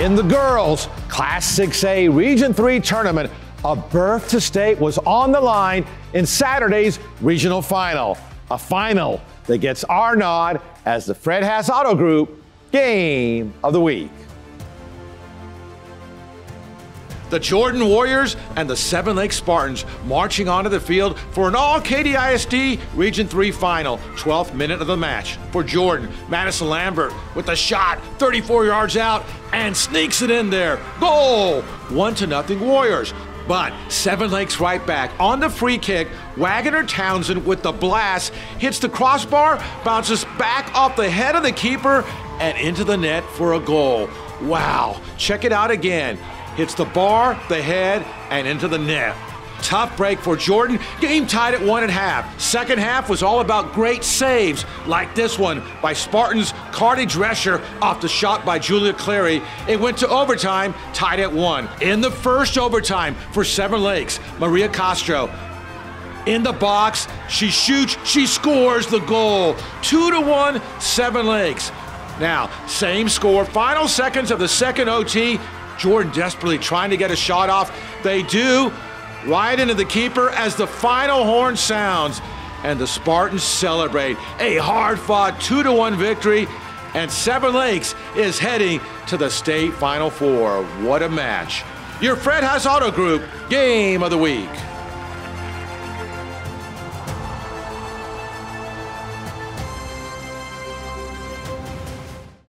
In the girls' Class 6A Region 3 tournament, a berth to state was on the line in Saturday's regional final. A final that gets our nod as the Fred Haas Auto Group Game of the Week. The Jordan Warriors and the Seven Lakes Spartans marching onto the field for an all Katy ISD Region 3 final, 12th minute of the match. For Jordan, Madison Lambert with a shot 34 yards out and sneaks it in there. Goal! 1 to nothing Warriors. But Seven Lakes right back on the free kick. Wagner Townsend with the blast hits the crossbar, bounces back off the head of the keeper and into the net for a goal. Wow, check it out again hits the bar, the head, and into the net. Tough break for Jordan. Game tied at one and a half. Second half was all about great saves, like this one by Spartans Cardi Drescher off the shot by Julia Clary. It went to overtime, tied at one. In the first overtime for Seven Lakes, Maria Castro in the box. She shoots, she scores the goal. Two to one, Seven Lakes. Now, same score, final seconds of the second OT. Jordan desperately trying to get a shot off. They do. Right into the keeper as the final horn sounds. And the Spartans celebrate a hard fought 2 to 1 victory. And Seven Lakes is heading to the state final four. What a match. Your Fred Haas Auto Group Game of the Week.